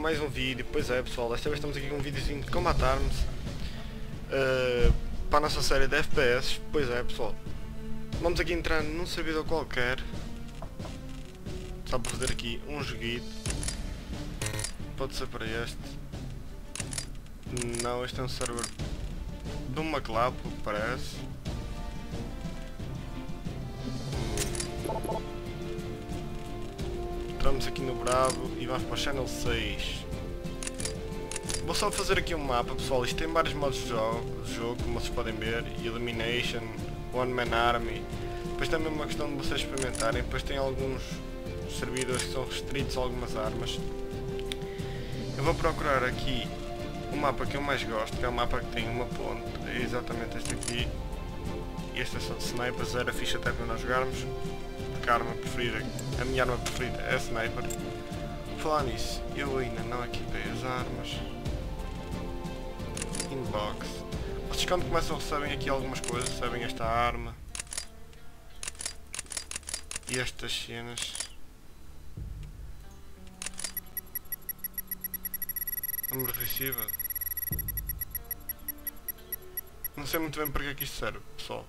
mais um vídeo, pois é pessoal, desta vez estamos aqui com um videozinho de como matarmos uh, para a nossa série de FPS, pois é pessoal. Vamos aqui entrar num servidor qualquer, só para fazer aqui um joguito, pode ser para este, não, este é um server de uma club, parece. Entramos aqui no Bravo e vamos para o Channel 6. Vou só fazer aqui um mapa, pessoal. Isto tem vários modos de jogo, de jogo como vocês podem ver. Elimination, One Man Army. Depois também uma questão de vocês experimentarem. Depois tem alguns servidores que são restritos a algumas armas. Eu vou procurar aqui o mapa que eu mais gosto, que é o mapa que tem uma ponte. É exatamente este aqui. Este é só de snipers, era ficha até para nós jogarmos a arma preferida, a minha arma preferida é a sniper. Falar nisso, eu ainda não equipei as armas. Inbox. Vocês quando começam recebem aqui algumas coisas, recebem esta arma. E estas cenas. Número receiver. Não sei muito bem para que é que isto serve, pessoal.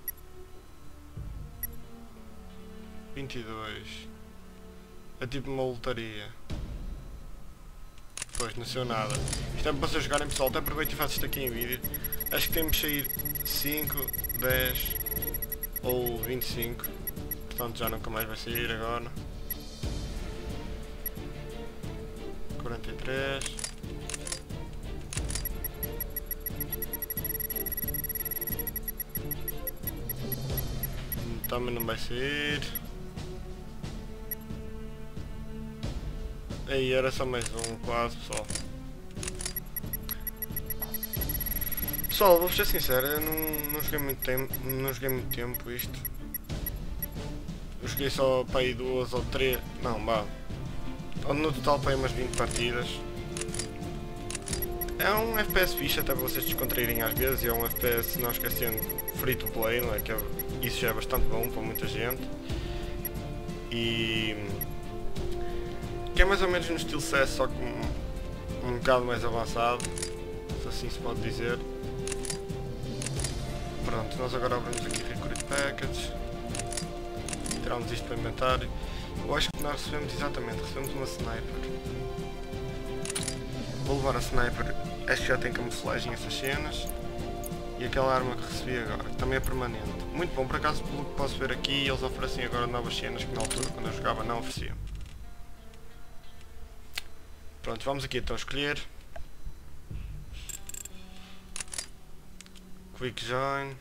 22. É tipo uma lotaria. Pois, não sei nada. Isto é para vocês jogarem pessoal, até aproveito e faço isto aqui em vídeo. Acho que temos de sair 5, 10 ou 25. Portanto já nunca mais vai sair agora. 43. Também não vai sair. Aí era só mais um, quase pessoal. Pessoal, vou ser sincero, eu não, não joguei muito tempo, não joguei muito tempo isto. Eu joguei só para aí duas ou três, não, vá. No total para aí umas 20 partidas. É um FPS fixe até para vocês descontraírem às vezes, e é um FPS, não esquecendo, free to play, não é? Que é, isso já é bastante bom para muita gente. E que é mais ou menos no estilo CS, só que um, um bocado mais avançado, se assim se pode dizer. Pronto, nós agora abrimos aqui Recruit Package, tiramos isto para o inventário. Eu acho que nós recebemos exatamente, recebemos uma sniper. Vou levar a sniper, acho que já tem camuflagem essas cenas. E aquela arma que recebi agora, que também é permanente. Muito bom, por acaso pelo que posso ver aqui, eles oferecem agora novas cenas que na altura, quando eu jogava, não ofereciam. Pronto, vamos aqui então escolher. Quick Join.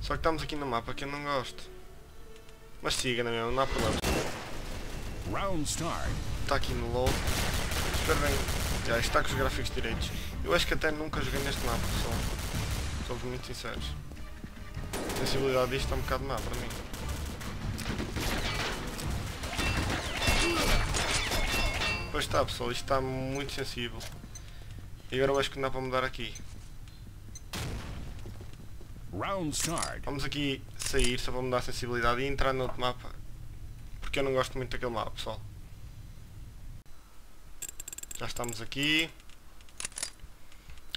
Só que estamos aqui no mapa que eu não gosto. Mas siga, não é mesmo? Não há problema. Round start. Está aqui no load. Espera bem. Já está com os gráficos direitos. Eu acho que até nunca joguei neste mapa, pessoal. Sou muito sinceros. A sensibilidade disto está um bocado má para mim. Pois está pessoal, isto está muito sensível. E agora eu acho que não dá para mudar aqui. Vamos aqui sair só para mudar a sensibilidade e entrar no outro mapa. Porque eu não gosto muito daquele mapa pessoal. Já estamos aqui.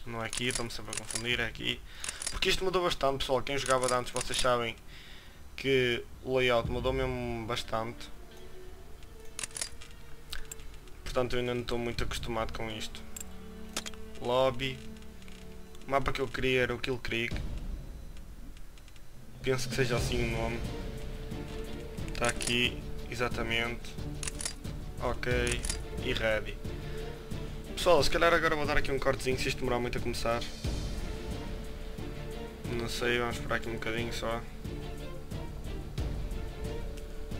Não é aqui, estamos sempre a confundir, é aqui. Porque isto mudou bastante pessoal, quem jogava de antes vocês sabem que o layout mudou mesmo bastante portanto eu ainda não estou muito acostumado com isto. Lobby. O mapa que eu queria era o Kill Creek. Penso que seja assim o nome. Está aqui, exatamente. Ok, e ready. Pessoal, se calhar agora vou dar aqui um cortezinho se isto demorar muito a começar. Não sei, vamos esperar aqui um bocadinho só.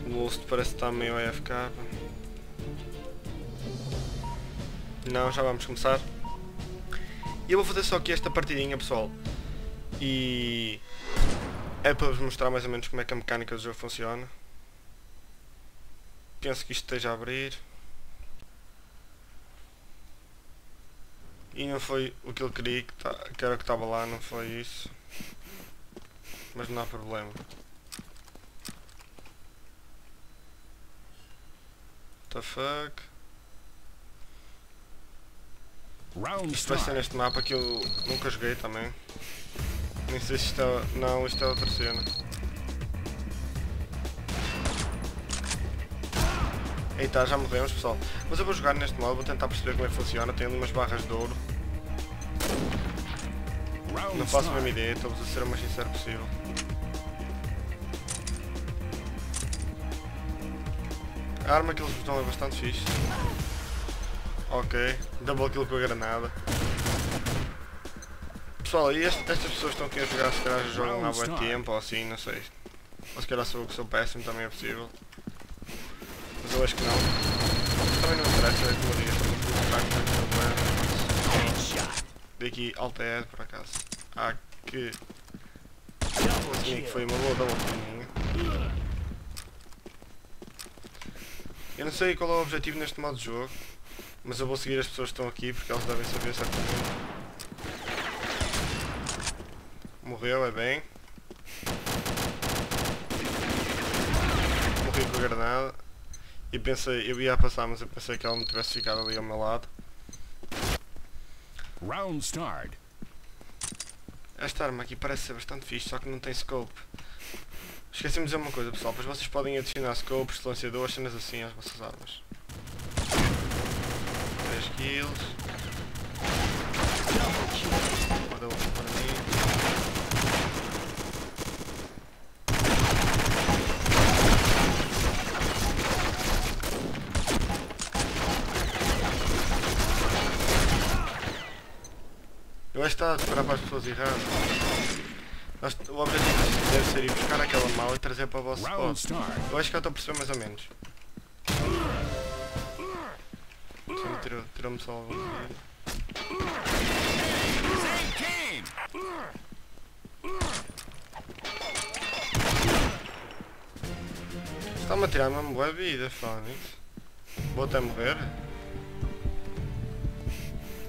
O host parece estar meio AFK. Não, já vamos começar. E eu vou fazer só aqui esta partidinha, pessoal. E... É para vos mostrar mais ou menos como é que a mecânica do jogo funciona. Penso que isto esteja a abrir. E não foi o que eu queria, que, tá, que era o que estava lá, não foi isso. Mas não há problema. The fuck? Round Isto vai ser neste mapa que eu nunca joguei também. Nem sei se isto é... Não, isto é outra cena. Eita, já morremos pessoal. Mas eu vou jogar neste modo, vou tentar perceber como é que funciona. Tem ali umas barras de ouro. Não faço a mesma ideia, estou-vos a ser o mais sincero possível. A arma que eles vos dão é bastante fixe. Ok, double kill com a granada. Pessoal, e este- estas pessoas estão aqui a jogar, se calhar jogam há bom tempo ou assim, não sei. Ou se calhar sou eu que sou péssimo, também é possível. Mas eu acho que não. Também não interessa, é como eu digo, estou Headshot. Daqui Altair por acaso. Ah que. Tinha que foi uma boa double kill. Eu não sei qual é o objetivo neste modo de jogo. Mas eu vou seguir as pessoas que estão aqui porque elas devem saber certamente. Morreu, é bem. Morri com a granada. E pensei, eu ia passar, mas eu pensei que ela não tivesse ficado ali ao meu lado. Round start. Esta arma aqui parece ser bastante fixe, só que não tem scope. Esqueci-me de dizer uma coisa pessoal, pois vocês podem adicionar scopes, silenciadores, cenas assim às vossas armas. 3 kills. Manda um para. Eu acho que está a disparar para as pessoas erradas. Nós- o objetivo deve ser ir buscar aquela mala e trazer para o vosso spot. Eu acho que já estou a perceber mais ou menos. Tirou-me só algum. Está-me a tirar mesmo boa vida, Fónix. Vou até morrer.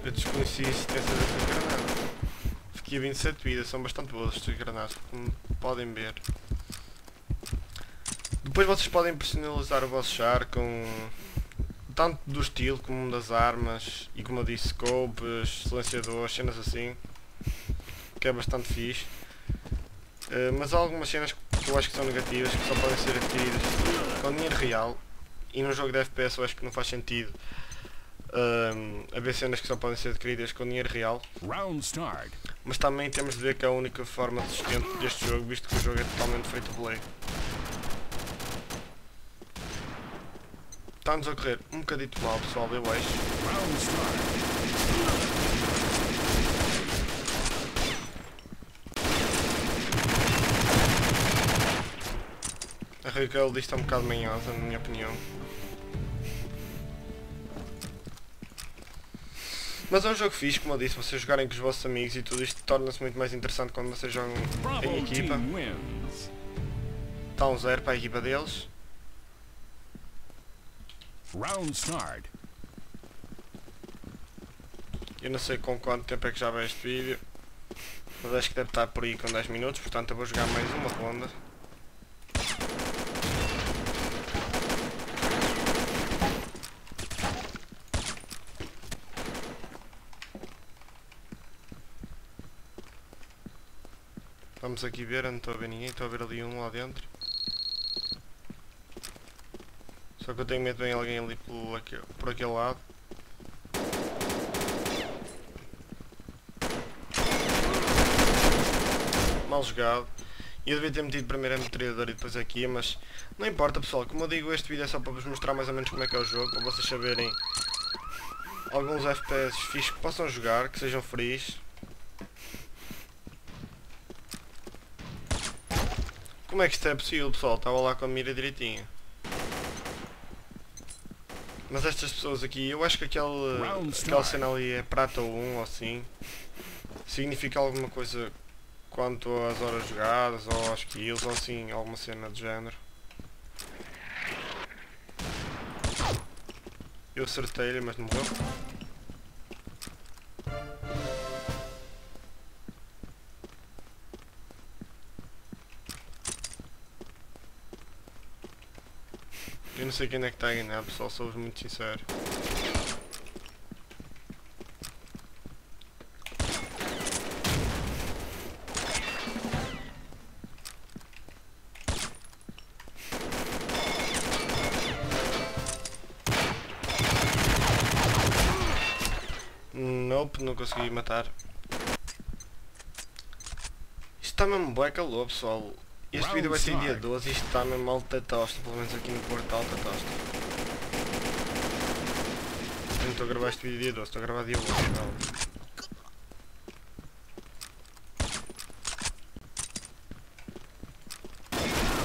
Eu desconheci a existência dessas granadas. Fiquei a 27 vidas, são bastante boas estas granadas, como podem ver. Depois vocês podem personalizar o vosso char com tanto do estilo como das armas e como eu disse, scopes, silenciadores, cenas assim. Que é bastante fixe. Uh, mas há algumas cenas que eu acho que são negativas, que só podem ser adquiridas com dinheiro real. E num jogo de FPS eu acho que não faz sentido um, haver cenas que só podem ser adquiridas com dinheiro real. Round start. Mas também temos de ver que é a única forma de sustento deste jogo, visto que o jogo é totalmente free to play. Está-nos a correr um bocadito mal, pessoal, eu acho. Round start. A Raquel disto é um bocado manhosa, na minha opinião. Mas é um jogo fixe, como eu disse, vocês jogarem com os vossos amigos e tudo isto torna-se muito mais interessante quando vocês jogam em equipa. Está um zero para a equipa deles. Round start. Eu não sei com quanto tempo é que já vai este vídeo. Mas acho que deve estar por aí com 10 minutos, portanto eu vou jogar mais uma ronda. Vamos aqui ver, eu não estou a ver ninguém, estou a ver ali um lá dentro. Só que eu tenho medo de alguém ali por, aquele, por aquele lado. mal jogado. E eu devia ter metido primeiro a metralhadora e depois aqui, mas não importa pessoal, como eu digo, este vídeo é só para vos mostrar mais ou menos como é que é o jogo, para vocês saberem alguns FPS fixos que possam jogar, que sejam frees. Como é que isto é possível pessoal? Estava lá com a mira direitinha. Mas estas pessoas aqui, eu acho que aquele, start. cena ali é prata 1 ou assim. Significa alguma coisa quanto às horas jogadas ou aos kills ou assim, alguma cena do género. Eu acertei-lhe, mas não morreu. sei quem é que está aí né pessoal, sou muito sincero. Nope, não consegui matar. Isto está mesmo bué calor, pessoal. Este Round vídeo vai ser dia start. 12 e isto está mesmo alta tosta, pelo menos aqui no Porto alta tosta. Eu não estou a gravar este vídeo dia 12, estou a gravar dia 11. calma.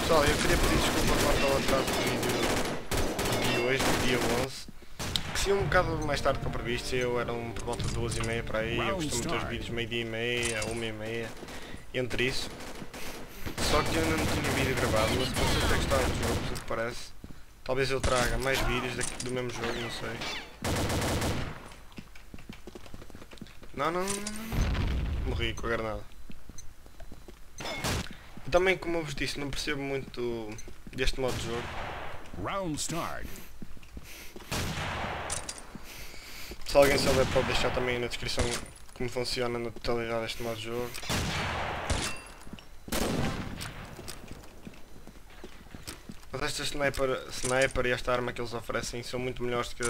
Pessoal, eu queria pedir desculpa por estar atrás do vídeo de hoje, do dia 11. Que se um bocado mais tarde que o previsto, eu era um por volta de 2 e meia para aí, eu costumo ter os vídeos meio dia e meia, uma e meia, entre isso. Só que eu ainda não tinha vídeo gravado, mas se vocês até gostaram do jogo, pelo que parece, talvez eu traga mais vídeos do mesmo jogo, não sei. Não, não, não, não, não. Morri com a granada. E também, como eu vos disse, não percebo muito deste modo de jogo. Round start. Se alguém souber pode deixar também na descrição como funciona na totalidade este modo de jogo. Mas esta sniper, sniper e esta arma que eles oferecem são muito melhores do que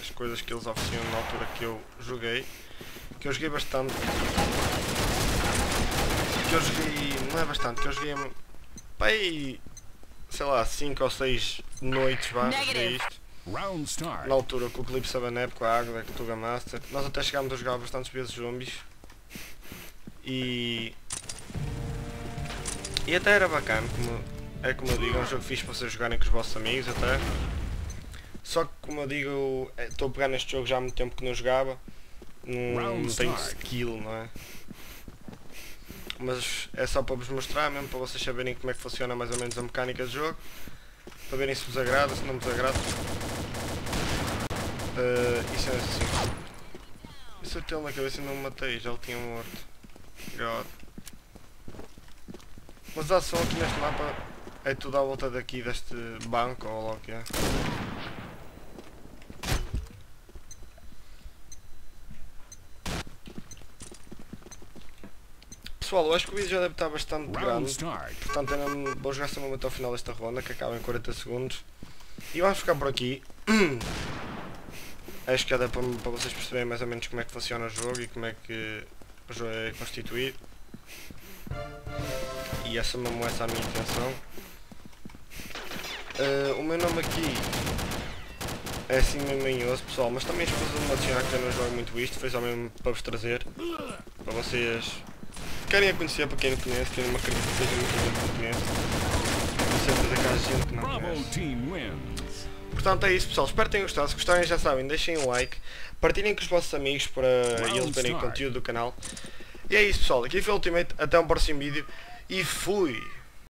as coisas que eles ofereciam na altura que eu joguei. Que eu joguei bastante. Que eu joguei. não é bastante, que eu joguei. Pai, sei lá, 5 ou 6 noites vá, joguei isto na altura com o Clip 7up, com a Águeda, com o Tuga Master, nós até chegámos a jogar bastantes vezes zombies e. E até era bacana, como, é como eu digo, é um jogo fixe para vocês jogarem com os vossos amigos até. Só que como eu digo, estou a pegar neste jogo já há muito tempo que não jogava, não, não tenho skill, não é? Mas é só para vos mostrar mesmo, para vocês saberem como é que funciona mais ou menos a mecânica do jogo, para verem se vos agrada, se não vos agrada. Uh, isso é assim. Isso eu tenho na cabeça e não o matei, já o tinha morto. God. Mas a ação aqui neste mapa é tudo à volta daqui deste banco ou lá o que é. Pessoal, eu acho que o vídeo já deve estar bastante grande. Portanto, não vou jogar só até ao final desta ronda, que acaba em 40 segundos. E vamos ficar por aqui. Acho que já dá para, para vocês perceberem mais ou menos como é que funciona o jogo e como é que o jogo é constituído. E essa mesmo essa é a minha intenção. Eh, o meu nome aqui é assim meio manhoso pessoal, mas também as pessoas me adicionar que eu não jogo muito isto, foi só mesmo para vos trazer, para vocês querem a conhecer, para quem não conhece, que eu não acredito que seja muita gente que não conhece. Com certeza que há gente que não conhece. Portanto é isso pessoal, espero que tenham gostado, se gostarem já sabem, deixem um like, partilhem com os vossos amigos para eles verem o conteúdo do canal. E é isso pessoal, aqui foi o Ultimate, até um próximo vídeo e fui!